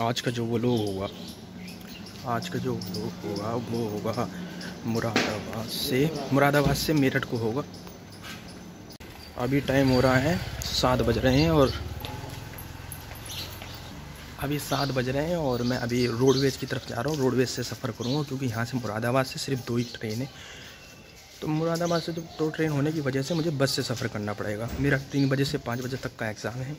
आज का जो वो लोग होगा आज का जो लोग होगा वो होगा मुरादाबाद से मुरादाबाद से मेरठ को होगा। अभी टाइम हो रहा है सात बज रहे हैं और अभी सात बज रहे हैं और मैं अभी रोडवेज़ की तरफ़ जा रहा हूँ। रोडवेज़ से सफ़र करूँगा क्योंकि यहाँ से मुरादाबाद से सिर्फ़ दो ही ट्रेन है। तो मुरादाबाद से जो दो ट्रेन होने की वजह से मुझे बस से सफ़र करना पड़ेगा। मेरा तीन बजे से पाँच बजे तक का एग्ज़ाम है।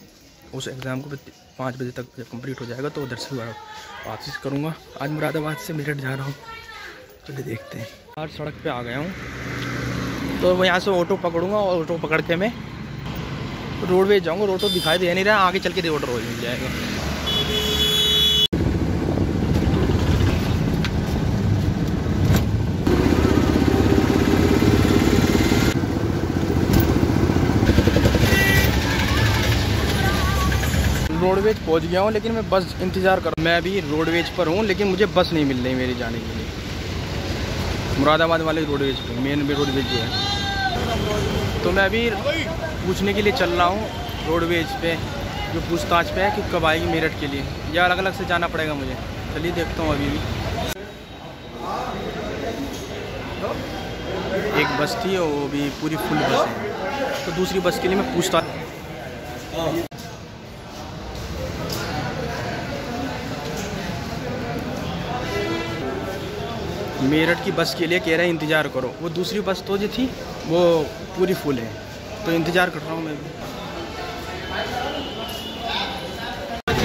उस एग्ज़ाम को पाँच बजे तक जब कंप्लीट हो जाएगा तो उधर से वापस करूँगा। आज मुरादाबाद से मेरठ जा रहा हूँ। चलिए देखते हैं। आज सड़क पे आ गया हूँ। तो मैं यहाँ से ऑटो पकड़ूँगा और ऑटो पकड़ के मैं रोडवेज़ जाऊँगा। ऑटो दिखाई दे नहीं रहा, आगे चल के रोड रोज मिल जाएगा। रोडवेज़ पहुँच गया हूँ, लेकिन मैं बस इंतज़ार कर मैं अभी रोडवेज़ पर हूँ, लेकिन मुझे बस नहीं मिल रही मेरी जाने के लिए। मुरादाबाद वाले रोडवेज़ पर मेन रोडवेज़ जो है। तो मैं अभी पूछने के लिए चल रहा हूँ रोडवेज़ पे, जो पूछताछ पे है कि कब आएगी मेरठ के लिए। या अलग अलग से जाना पड़ेगा मुझे। चलिए देखता हूँ अभी भी। एक बस थी वो भी पूरी फुल बस है। तो दूसरी बस के लिए मैं पूछताछ मेरठ की बस के लिए कह रहे हैं, इंतज़ार करो। वो दूसरी बस तो जो थी, वो पूरी फुल है। तो इंतज़ार कर रहा हूँ मैं भी।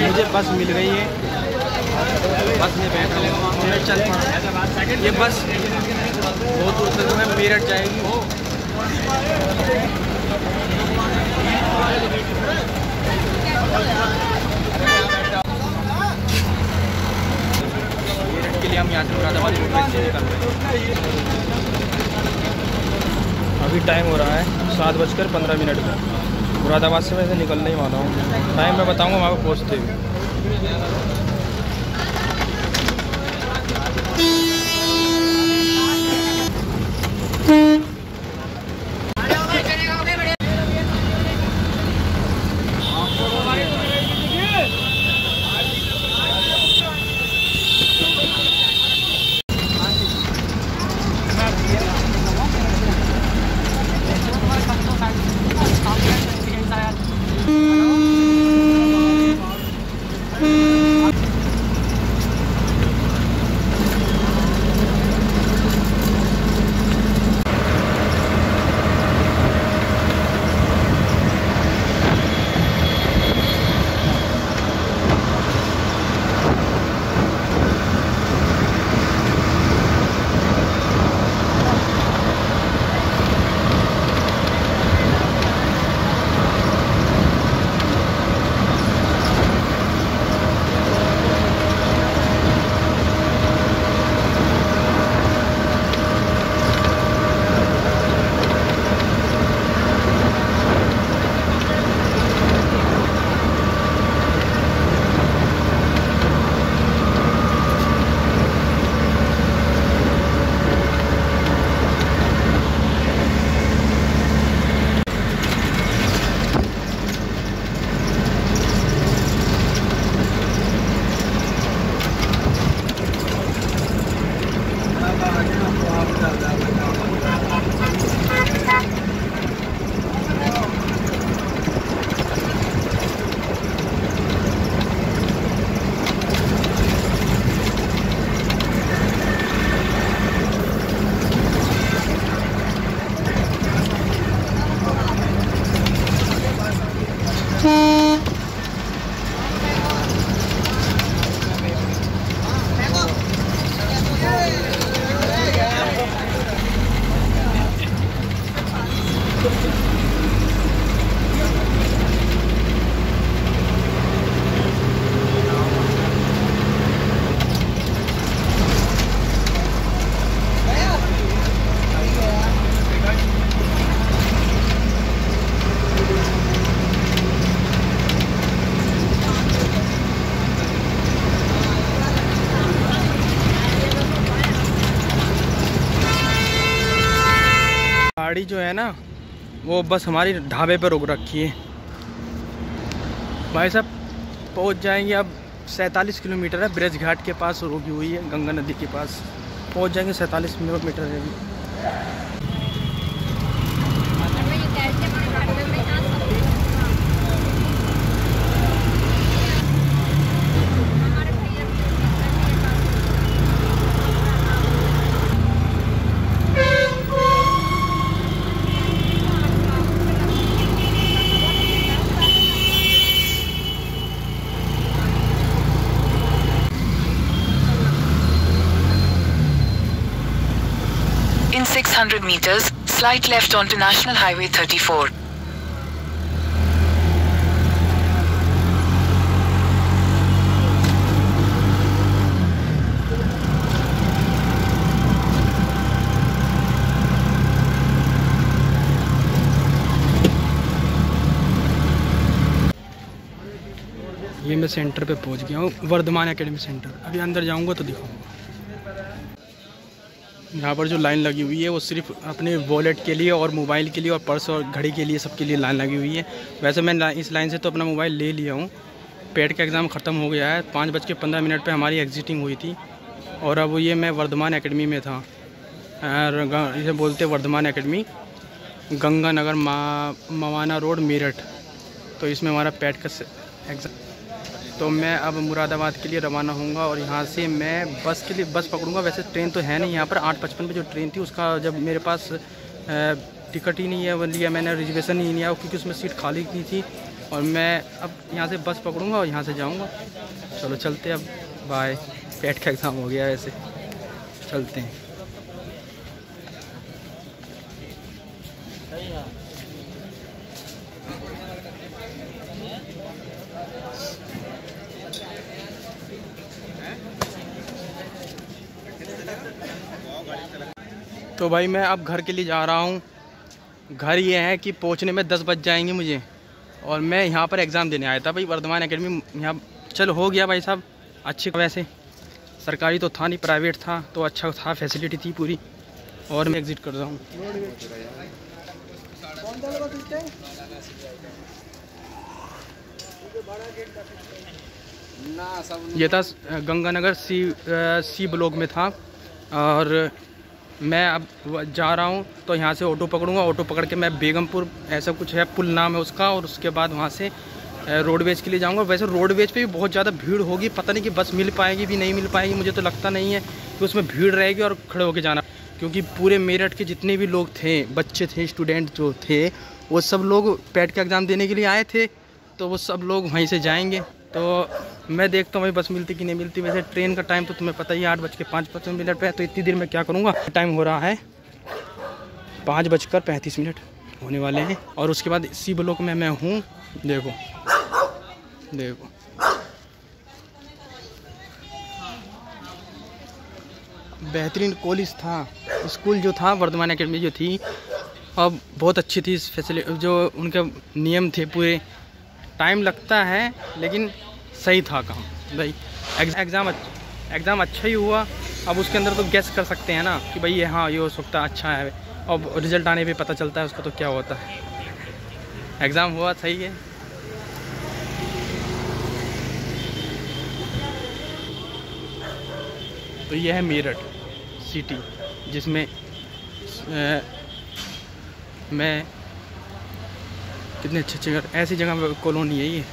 मुझे बस मिल गई है। बस में बैठ रहा हूँ। चल ये बस बहुत दूर तक मैं मेरठ जाएगी। लिए हम यहाँ से मुरादाबाद अभी टाइम हो रहा है सात बजकर पंद्रह मिनट का। मुरादाबाद से मैं निकलने ही वाला हूँ। टाइम मैं बताऊँगा, वहाँ पर पहुँचते हुए। गाड़ी जो है ना, वो बस हमारी ढाबे पर रुक रखी है। भाई साहब, पहुँच जाएँगे अब सैंतालीस किलोमीटर है, ब्रज घाट के पास रुकी हुई है, गंगा नदी के पास। पहुँच जाएँगे सैंतालीस किलोमीटर है अभी। Slide left onto National Highway 34. ये मैं सेंटर पे पहुँच गया हूँ, वर्धमान एकेडमी सेंटर अभी अंदर जाऊँगा तो दिखाऊँगा यहाँ पर जो लाइन लगी हुई है वो सिर्फ़ अपने वॉलेट के लिए और मोबाइल के लिए और पर्स और घड़ी के लिए सबके लिए लाइन लगी हुई है। वैसे मैं इस लाइन से तो अपना मोबाइल ले लिया हूँ। पेड का एग्ज़ाम ख़त्म हो गया है। पाँच बज के पंद्रह मिनट पर हमारी एग्जिटिंग हुई थी और अब ये मैं वर्धमान एकेडमी में था। इसे बोलते वर्धमान एकेडमी गंगानगर मा, मवाना रोड मेरठ। तो इसमें हमारा पैड का एग्ज़ाम तो मैं अब मुरादाबाद के लिए रवाना होऊँगा और यहाँ से मैं बस के लिए बस पकड़ूँगा। वैसे ट्रेन तो है नहीं, यहाँ पर आठ पचपन पे जो ट्रेन थी, उसका जब मेरे पास टिकट ही नहीं है, वो लिया मैंने, रिजर्वेशन ही नहीं लिया क्योंकि उसमें सीट खाली की थी और मैं अब यहाँ से बस पकड़ूँगा और यहाँ से जाऊँगा। चलो चलते अब बाय पेट का एग्ज़ाम हो गया वैसे। चलते हैं। तो भाई मैं अब घर के लिए जा रहा हूँ। घर ये है कि पहुँचने में दस बज जाएँगे मुझे। और मैं यहाँ पर एग्ज़ाम देने आया था भाई, वर्धमान एकेडमी यहाँ। चल, हो गया भाई साहब। अच्छे वैसे। सरकारी तो था नहीं प्राइवेट था तो अच्छा था फैसिलिटी थी पूरी। और मैं एग्ज़िट कर रहा हूँ। ये था गंगानगर सी सी ब्लॉक में था। और मैं अब जा रहा हूँ तो यहाँ से ऑटो पकड़ूँगा। ऑटो पकड़ के मैं बेगमपुर, ऐसा कुछ है, पुल नाम है उसका, और उसके बाद वहाँ से रोडवेज़ के लिए जाऊँगा। वैसे रोडवेज़ पे भी बहुत ज़्यादा भीड़ होगी, पता नहीं कि बस मिल पाएगी भी नहीं मिल पाएगी, मुझे तो लगता नहीं है कि उसमें भीड़ रहेगी और खड़े होकर जाना। क्योंकि पूरे मेरठ के जितने भी लोग थे, बच्चे थे, स्टूडेंट जो थे, वो सब लोग पैट का एग्ज़ाम देने के लिए आए थे तो वो सब लोग वहीं से जाएँगे। तो मैं देखता हूँ भाई, बस मिलती कि नहीं मिलती। वैसे ट्रेन का टाइम तो तुम्हें पता ही आठ बज के पाँच पचपन मिनट पर है तो इतनी देर में क्या करूँगा? टाइम हो रहा है पाँच बजकर पैंतीस मिनट, होने वाले हैं। और उसके बाद इसी ब्लॉक में मैं हूँ। देखो देखो। बेहतरीन कॉलेज था स्कूल जो था, वर्धमान अकेडमी जो थी, अब बहुत अच्छी थी। फैसिलिटी जो उनके नियम थे पूरे टाइम लगता है, लेकिन सही था काम। भाई एग्ज़ाम एग्ज़ाम अच्छा ही हुआ। अब उसके अंदर तो गैस कर सकते हैं ना कि भाई ये हाँ ये हो सकता है अच्छा है। अब रिज़ल्ट आने पे पता चलता है उसका तो क्या होता है। एग्ज़ाम हुआ, सही है। तो यह है मेरठ सिटी जिसमें मैं कितने अच्छे अच्छे घर ऐसी जगह कॉलोनी है ये।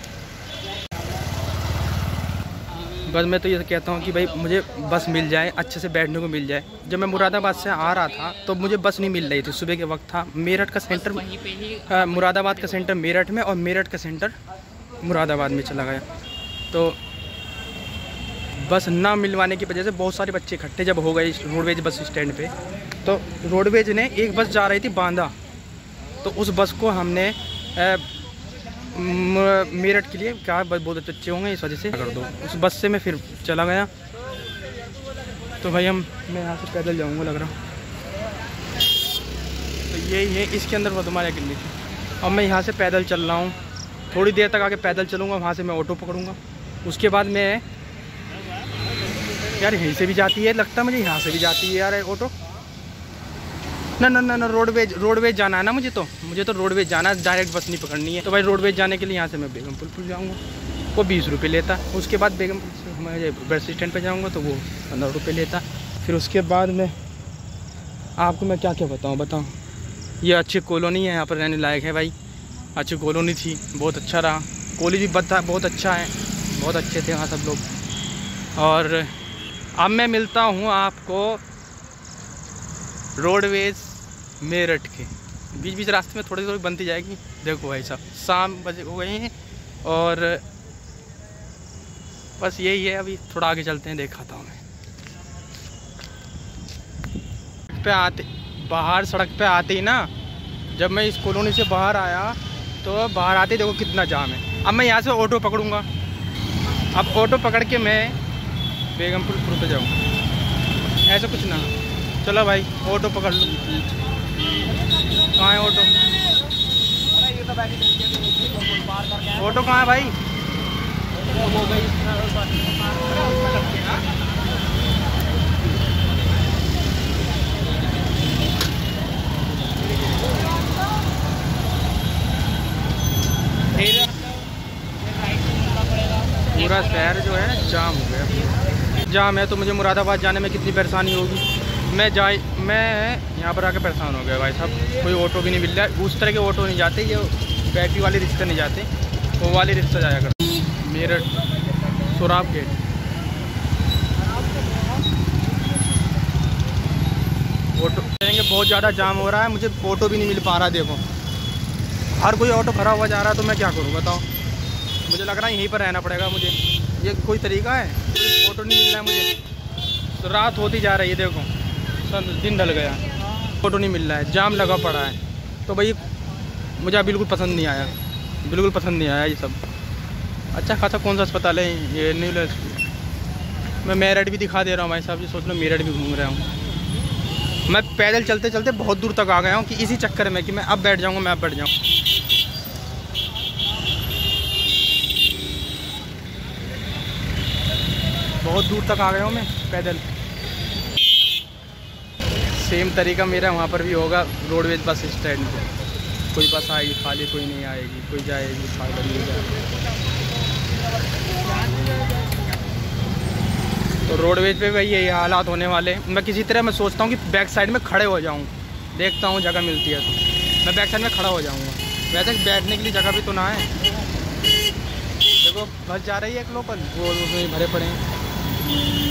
बस मैं तो ये कहता हूँ कि भाई मुझे बस मिल जाए अच्छे से बैठने को मिल जाए। जब मैं मुरादाबाद से आ रहा था तो मुझे बस नहीं मिल रही थी। सुबह के वक्त था मेरठ का सेंटर मुरादाबाद का सेंटर मेरठ में और मेरठ का सेंटर मुरादाबाद में चला गया। तो बस ना मिलवाने की वजह से बहुत सारे बच्चे इकट्ठे जब हो गए रोडवेज़ बस स्टैंड पे। तो रोडवेज़ ने एक बस जा रही थी बांदा। तो उस बस को हमने मेरठ के लिए क्या बस बहुत अच्छे होंगे, इस वजह से। कर दो। उस बस से मैं फिर चला गया। तो भाई हम, मैं यहाँ से पैदल जाऊँगा, लग रहा। तो यही है, इसके अंदर वो तुम्हारे क्लिनिक अब मैं यहाँ से पैदल चल रहा हूँ। थोड़ी देर तक आके पैदल चलूँगा, वहाँ से मैं ऑटो पकड़ूँगा। उसके बाद मैं, यार यहीं से भी जाती है, लगता मुझे यहाँ से भी जाती है, यार, ऑटो। ना ना ना ना रोडवेज़ रोडवेज़ जाना है ना मुझे तो। मुझे तो रोडवेज़ जाना है डायरेक्ट बस नहीं पकड़नी है। तो भाई रोडवेज़ जाने के लिए यहाँ से मैं बेगमपुर पुल जाऊँगा। वो बीस रुपये लेता। उसके बाद बेगम, मैं बस स्टैंड पर जाऊँगा तो वो पंद्रह रुपये लेता। फिर उसके बाद में आपको मैं क्या क्या बताऊँ बताऊँ? ये अच्छी कॉलोनी है, यहाँ पर रहने लायक है भाई। अच्छी कॉलोनी थी, बहुत अच्छा रहा। कॉलेज भी बता, बहुत अच्छा है। बहुत अच्छे थे वहाँ सब लोग। और अब मैं मिलता हूँ आपको रोडवेज़ मेरठ के। बीच बीच रास्ते में थोड़ी थोड़ी बनती जाएगी। देखो भाई साहब, शाम बजे हो गए हैं और बस यही है, अभी थोड़ा आगे चलते हैं, देखाता हूँ मैं। पे आते, बाहर सड़क पे आते ही ना, जब मैं इस कॉलोनी से बाहर आया तो बाहर आते देखो कितना जाम है। अब मैं यहाँ से ऑटो पकड़ूँगा। अब ऑटो पकड़ के मैं बेगमपुर पे जाऊँगा। ऐसा कुछ ना। चलो भाई, ऑटो पकड़ लो। कहाँ है ऑटो? ऑटो कहाँ है भाई? पूरा शहर जो है जाम हो गया। जाम है तो मुझे मुरादाबाद जाने में कितनी परेशानी होगी? मैं जा मैं यहाँ पर आके परेशान हो गया भाई साहब। कोई ऑटो भी नहीं मिल रहा उस तरह के ऑटो नहीं जाते, ये बैटरी वाले रिश्ते नहीं जाते। वो वाले रिश्ते जाया कर मेरठ सुराब गेट ऑटो कहेंगे, बहुत ज़्यादा जाम हो रहा है। मुझे ऑटो भी नहीं मिल पा रहा, देखो। हर कोई ऑटो खड़ा हुआ जा रहा है तो मैं क्या करूँ, बताओ। मुझे लग रहा है यहीं पर रहना पड़ेगा मुझे। ये कोई तरीका है? ऑटो नहीं मिल रहा है मुझे। तो रात होती जा रही है, देखो। दिन ढल गया। फ़ोटो नहीं मिल रहा है, जाम लगा पड़ा है। तो भाई, मुझे बिल्कुल पसंद नहीं आया। बिल्कुल पसंद नहीं आया ये सब। अच्छा खासा कौन सा अस्पताल है? ये न्यू मैं मेरठ भी दिखा दे रहा हूँ भाई साहब जी सोच लो मेरठ भी घूम रहा हूँ। मैं पैदल चलते चलते बहुत दूर तक आ गया हूँ कि इसी चक्कर में कि मैं अब बैठ जाऊँगा, मैं अब बैठ जाऊँ बहुत दूर तक आ गया हूँ मैं, पैदल। सेम तरीका मेरा वहाँ पर भी होगा रोडवेज़ बस स्टैंड पे। कोई बस आएगी खाली, कोई नहीं आएगी, कोई जाएगी खाली जाएगी। तो रोडवेज़ पे भाई यही हालात होने वाले। मैं किसी तरह मैं सोचता हूँ कि बैक साइड में खड़े हो जाऊँ। देखता हूँ, जगह मिलती है तो। मैं बैक साइड में खड़ा हो जाऊँगा। वैसे बैठने के लिए जगह भी तो ना है। देखो, बस जा रही है एक लोकल। वो उसमें भरे पड़े हैं।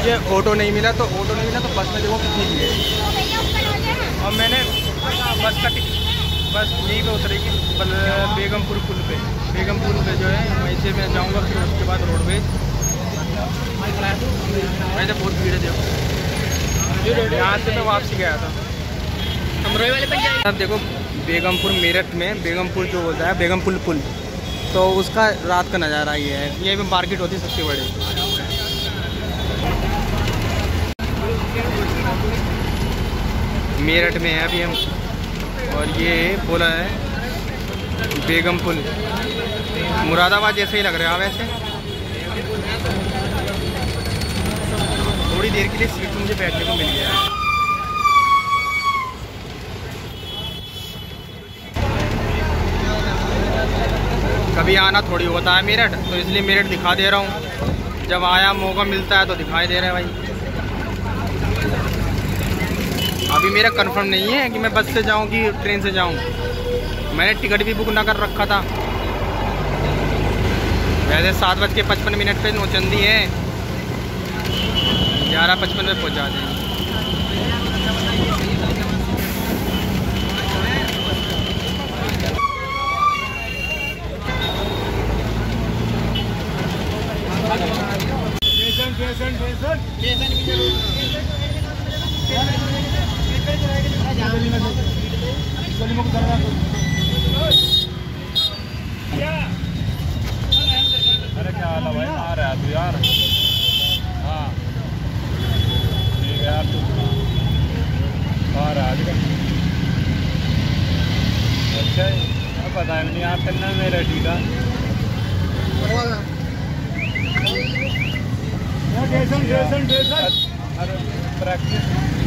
मुझे ऑटो नहीं मिला तो ऑटो नहीं मिला तो बस में देखो कितनी भीड़ है। और मैंने बस का टिकट बस यहीं पे उतरेगी बेगमपुर पुल पे। बेगमपुर पे जो है वहीं से मैं जाऊँगा फिर उसके बाद रोडवेज़ वैसे बहुत भीड़ है देखो। यहाँ से मैं वापसी गया था। वाले अब देखो बेगमपुर मेरठ में बेगमपुर जो होता है बेगमपुर पुल। तो उसका रात का नज़ारा ये है। ये भी मार्केट होती है सबसे बड़ी। मेरठ में है अभी हम। और ये पुल है, बेगम पुल। मुरादाबाद जैसे ही लग रहा है वैसे। थोड़ी देर के लिए सीट मुझे बैठने को मिल गया। है कभी आना थोड़ी होता है मेरठ तो इसलिए मेरठ दिखा दे रहा हूँ। जब आया मौका मिलता है तो दिखाई दे रहा है भाई। अभी मेरा कंफर्म नहीं है कि मैं बस से जाऊँ कि ट्रेन से जाऊँ। मैंने टिकट भी बुक ना कर रखा था। वैसे सात बज के पचपन मिनट पे नौचंदी है। ग्यारह पचपन पे पहुँचा दें। अरे क्या हाल है भाई? आ रहा है तू यार हाँ। ठीक है यार तू आ रहा है अच्छा पता नहीं यार करना मेरा ठीक है अरे प्रैक्टिस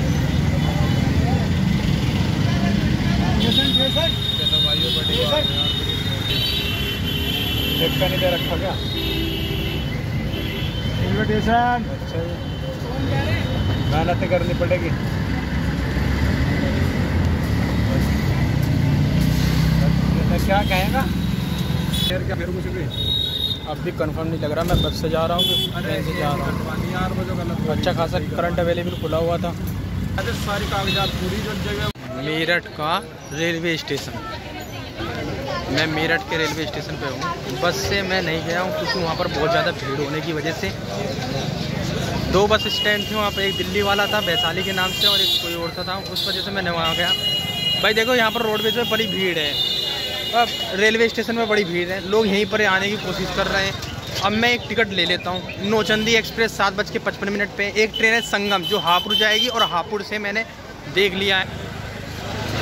है नहीं दे रखा क्या? इन्विटेशन अच्छा मेहनत करनी पड़ेगी। तो क्या कहेगा? फिर क्या फिर कुछ भी? अब भी कंफर्म नहीं लग रहा मैं बस से जा रहा हूँ ट्रेन से जा रहा हूँ। यार वो जो गलत अच्छा खासा करंट अवेलेबल खुला हुआ था। अरे सारी कागजात पूरी जो जगह मेरठ का रेलवे स्टेशन। मैं मेरठ के रेलवे स्टेशन पे हूँ। बस से मैं नहीं गया हूँ क्योंकि वहाँ पर बहुत ज़्यादा भीड़ होने की वजह से। दो बस स्टैंड थे वहाँ पर एक दिल्ली वाला था, वैशाली के नाम से, और एक कोई और सा था। उस वजह से मैंने वहाँ गया। भाई देखो, यहाँ पर रोडवेज़ में बड़ी भीड़ है। अब रेलवे स्टेशन में बड़ी भीड़ है। लोग यहीं पर आने की कोशिश कर रहे हैं। अब मैं एक टिकट ले लेता हूँ। नौचंदी एक्सप्रेस, सात बज के पचपन मिनट पे। एक ट्रेन है संगम, जो हापुड़ जाएगी, और हापुड़ से मैंने देख लिया है।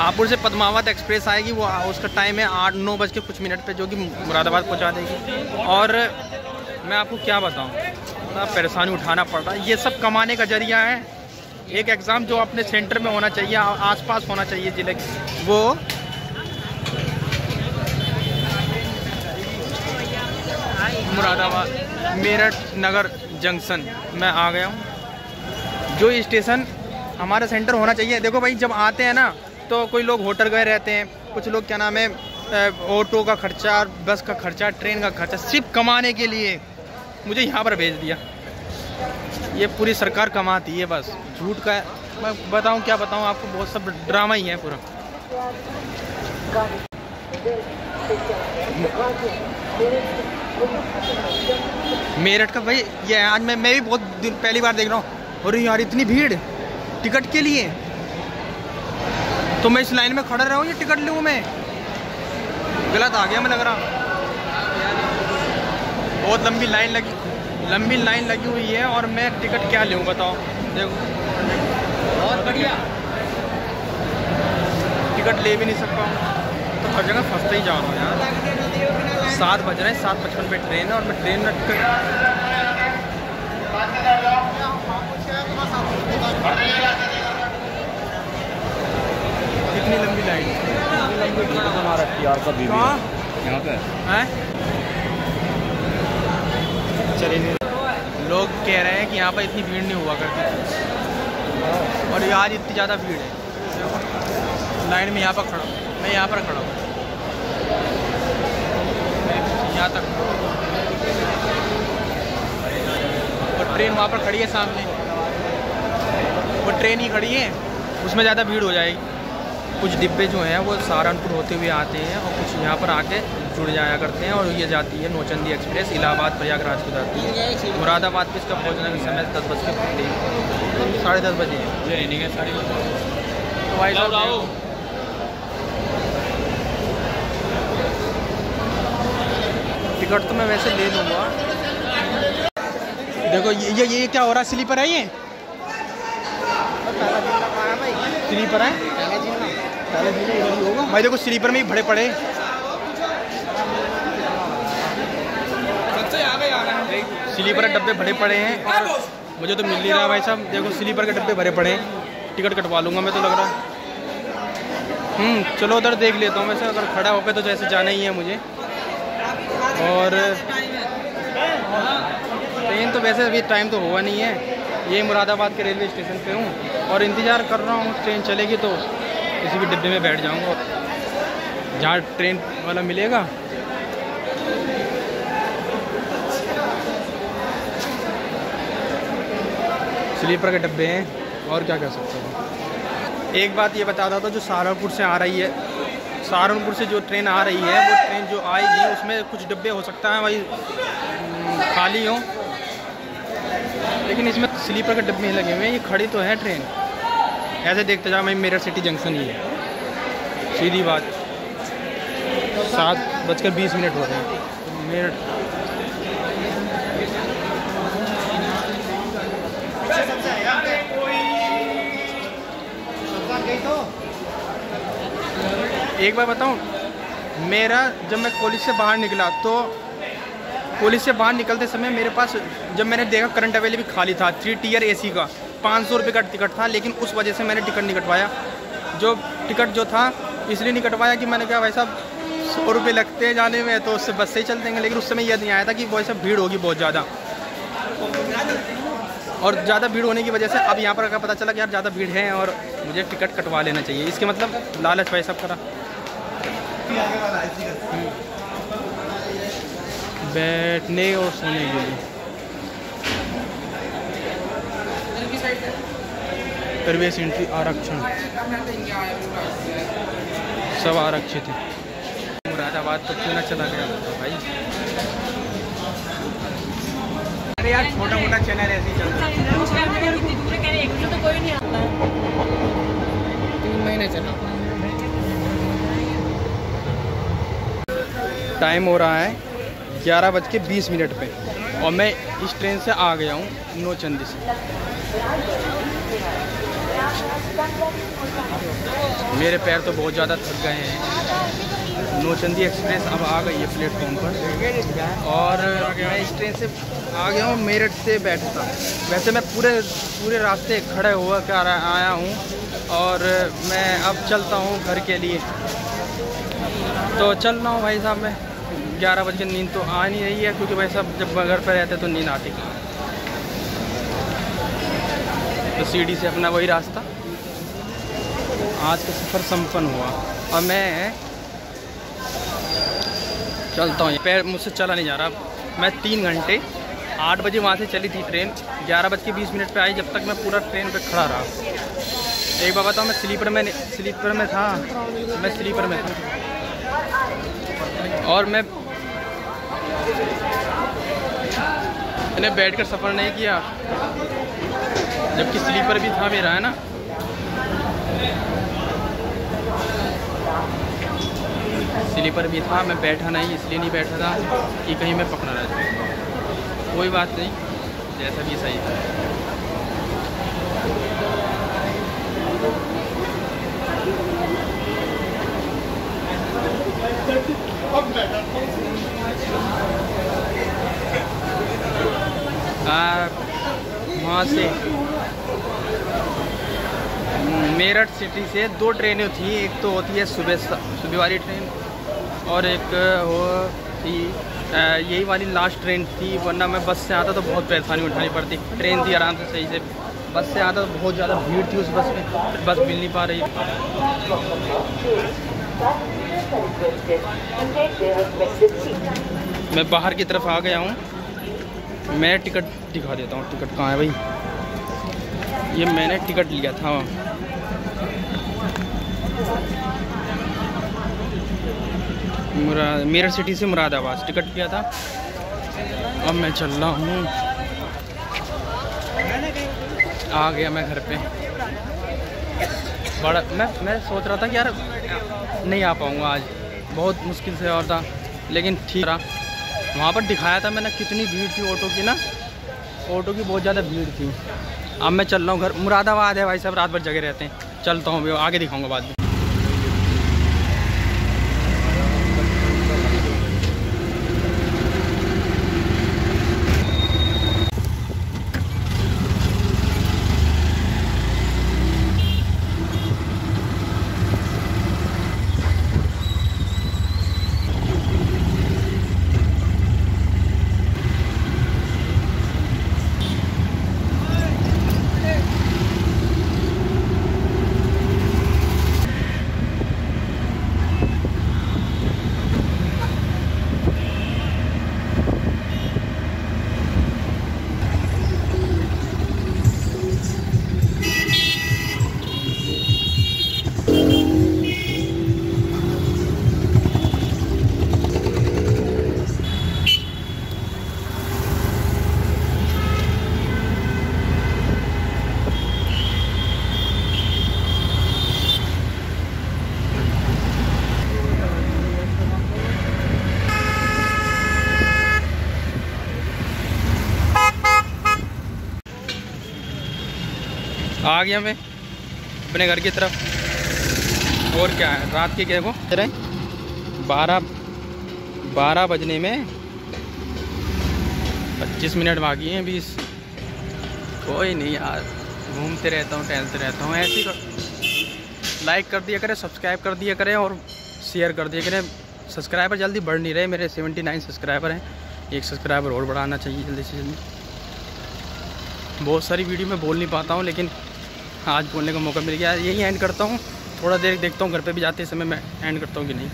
हापुड़ से पद्मावत एक्सप्रेस आएगी, वो उसका टाइम है आठ, नौ बज के कुछ मिनट पे, जो कि मुरादाबाद पहुँचा देगी। और मैं आपको क्या बताऊँ इतना परेशानी उठाना पड़ रहा है। ये सब कमाने का ज़रिया है। एक एग्ज़ाम जो अपने सेंटर में होना चाहिए आसपास होना चाहिए ज़िले के। वो मुरादाबाद, मेरठ नगर जंक्शन मैं आ गया हूँ। जो स्टेशन हमारा सेंटर होना चाहिए। देखो भाई, जब आते हैं ना तो कोई लोग होटल गए रहते हैं, कुछ लोग क्या नाम है ऑटो का खर्चा बस का खर्चा, ट्रेन का खर्चा, सिर्फ़ कमाने के लिए मुझे यहाँ पर भेज दिया। ये पूरी सरकार कमाती है बस, झूठ का। मैं बताऊँ, क्या बताऊँ, आपको बहुत सब ड्रामा ही है पूरा। मेरठ का भाई, ये आज मैं मैं भी बहुत दिन पहली बार देख रहा हूँ। अरे यार इतनी भीड़, टिकट के लिए। तो मैं इस लाइन में खड़ा रहा हूँ ये टिकट लूँ मैं? गलत आ गया मैं लग रहा। बहुत लंबी लाइन लगी लंबी लाइन लगी हुई है और मैं टिकट क्या लूँ बताओ? देखो। बहुत बढ़िया। टिकट ले भी नहीं सकता हूँ। तो हर जगह फंसते ही जा रहा हूँ यार। सात बज रहे हैं सात पचपन पे ट्रेन है और मैं ट्रेन में टिकट कितनी लंबी लाइन यार का यहाँ पे। हैं? चलिए। लोग कह रहे हैं कि यहाँ पर इतनी भीड़ नहीं हुआ करती और ये आज इतनी ज़्यादा भीड़ है। लाइन में यहाँ पर खड़ा हूँ। मैं यहाँ पर खड़ा हूँ। यहाँ तक। और ट्रेन वहाँ पर खड़ी है सामने। वो ट्रेन ही खड़ी है उसमें ज़्यादा भीड़ हो जाएगी। कुछ डिब्बे जो हैं वो सहारनपुर होते हुए आते हैं और कुछ यहाँ पर आके जुड़ जाया करते हैं और ये जाती है नौचंदी एक्सप्रेस इलाहाबाद प्रयागराज को जाती है। मुरादाबाद पे इसका पहुँचने का समय दस बज के साढ़े दस बजे तो भाई साहब टिकट तो मैं वैसे ले लूँगा। देखो ये ये ये क्या हो रहा है? स्लीपर है ये? स्लीपर है? भाई देखो, स्लीपर में ही भरे पड़े स्लीपर के डब्बे भरे पड़े हैं। और मुझे तो मिल नहीं रहा भाई साहब। देखो, स्लीपर के डब्बे भरे पड़े हैं। टिकट कटवा लूँगा मैं तो लग रहा हम्म चलो उधर देख लेता हूँ। वैसे अगर खड़ा होकर तो जैसे जाना ही है मुझे। और ट्रेन तो वैसे अभी टाइम तो हुआ नहीं है। ये मुरादाबाद के रेलवे स्टेशन पे हूँ। और इंतज़ार कर रहा हूँ, ट्रेन चलेगी तो। किसी भी डिब्बे में बैठ जाऊँगा। जहाँ ट्रेन वाला मिलेगा। स्लीपर के डब्बे हैं। और क्या कर सकते हैं? एक बात ये बता रहा था जो सहारनपुर से आ रही है सहारनपुर से जो ट्रेन आ रही है वो ट्रेन जो आएगी उसमें कुछ डब्बे हो सकता है भाई हम्म, खाली हों। लेकिन इसमें स्लीपर के डब्बे लगे हुए हैं ये खड़ी तो है ट्रेन ऐसे देखते जाओ, मैं मेरठ सिटी जंक्शन ही है। सीधी बात। सात बजकर बीस मिनट हो रहे हैं। मेरठ। एक बार बताऊँ, मेरा जब मैं कॉलेज से बाहर निकला तो कॉलेज से बाहर निकलते समय मेरे पास, जब मैंने देखा करंट अवेलेबल खाली था थ्री टीयर एसी का पाँच सौ रुपये का टिकट था, लेकिन उस वजह से मैंने टिकट नहीं कटवाया। जो टिकट जो था, इसलिए नहीं कटवाया कि मैंने कहा, भाई साहब, सौ रुपये लगते हैं जाने में तो उससे बस से ही चल देंगे। लेकिन उस समय यह नहीं आया था कि वही सब भीड़ होगी बहुत ज़्यादा। और ज़्यादा भीड़ होने की वजह से अब यहाँ पर अगर पता चला कि यार ज़्यादा भीड़ है और मुझे टिकट कटवा लेना चाहिए, इसके मतलब लालच भाई सब करा बैठने और सोने के लिए। प्रवेश एंट्री आरक्षण। सब आरक्षित है। मुरादाबाद तो क्यों ना चला गया? भाई। अरे यार छोटा मोटा चैनल ऐसे ही चलता तीन महीने चला। टाइम हो रहा है ग्यारह बज के बीस मिनट पे। और मैं इस ट्रेन से आ गया हूँ नौचंदी से। मेरे पैर तो बहुत ज़्यादा थक गए हैं। नौचंदी एक्सप्रेस अब आ गई है प्लेटफॉर्म पर। और मैं इस ट्रेन से आ गया हूँ, मेरठ से बैठता। वैसे मैं पूरे पूरे रास्ते खड़े हुआ कर आया हूँ और मैं अब चलता हूँ घर के लिए। तो चल रहा हूँ भाई साहब मैं। ग्यारह बज के नींद तो आ नहीं रही है, क्योंकि भाई साहब जब घर पर रहते तो नींद आती। तो सीढ़ी से अपना वही रास्ता। आज का सफ़र संपन्न हुआ। और मैं चलता हूँ। पैर मुझसे चला नहीं जा रहा। मैं तीन घंटे, आठ बजे वहाँ से चली थी ट्रेन। ग्यारह बज के बीस मिनट पे आई जब तक मैं पूरा ट्रेन पे खड़ा रहा। एक बार बताओ, मैं स्लीपर में स्लीपर में था। मैं स्लीपर में था। और मैं मैंने बैठकर सफ़र नहीं किया। जबकि स्लीपर भी था मेरा, है ना? स्लीपर भी था, मैं बैठा नहीं, इसलिए नहीं बैठा था कि कहीं मैं पकड़ा रह जाऊँ। कोई बात नहीं, जैसा भी सही था। वहाँ से मेरठ सिटी से दो ट्रेनें थी, एक तो होती है सुबह सुबह वाली ट्रेन और एक वो थी यही वाली लास्ट ट्रेन थी, वरना मैं बस से आता तो बहुत परेशानी उठानी पड़ती। ट्रेन थी आराम से सही से, बस से आता तो बहुत ज़्यादा भीड़ थी उस बस में फिर बस मिल नहीं पा रही। मैं बाहर की तरफ़ आ गया हूँ। मैं टिकट दिखा देता हूँ, टिकट कहाँ है भाई? ये मैंने टिकट लिया था मेरठ सिटी से मुरादाबाद। टिकट किया था। अब मैं चल रहा हूँ। आ गया मैं घर पे। बड़ा, मैं मैं सोच रहा था कि यार नहीं आ पाऊँगा आज। बहुत मुश्किल से और था, लेकिन ठीक रहा वहाँ पर दिखाया था मैंने कितनी भीड़ थी ऑटो की ना। ऑटो की बहुत ज़्यादा भीड़ थी। अब मैं चल रहा हूँ घर। मुरादाबाद है भाई साहब, रात भर जगह रहते हैं। चलता हूँ आगे दिखाऊँगा बाद में। आ गया मैं अपने घर की तरफ़। और क्या है? रात के क्या को बारह बारह बजने में पच्चीस मिनट बाकी हैं बीस। कोई नहीं यार घूमते रहता हूँ टहलते रहता हूँ ऐसे ही कर- लाइक कर दिया करें सब्सक्राइब कर दिया करें और शेयर कर दिया करें। सब्सक्राइबर जल्दी बढ़ नहीं रहे मेरे 79 सब्सक्राइबर हैं। एक सब्सक्राइबर और बढ़ाना चाहिए जल्दी से जल्दी। बहुत सारी वीडियो में बोल नहीं पाता हूँ लेकिन आज बोलने का मौका मिल गया। यही एंड करता हूँ। थोड़ा देर देखता हूँ, घर पे भी जाते समय मैं एंड करता हूँ कि नहीं।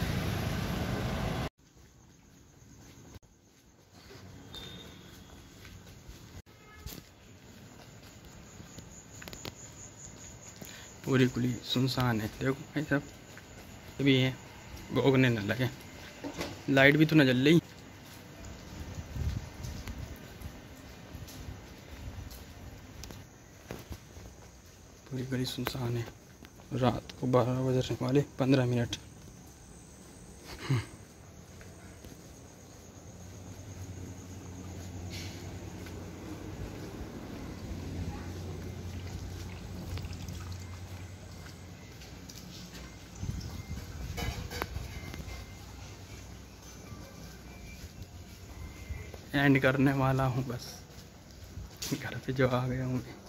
पूरी खुली सुनसान है। देखो भाई सब अभी है, भोगने न लगे। लाइट भी तो न जल रही। गली सुनसान है। रात को बारह बजने वाले पंद्रह मिनट। एंड करने वाला हूँ बस। घर पे जो आ गया हूँ मैं।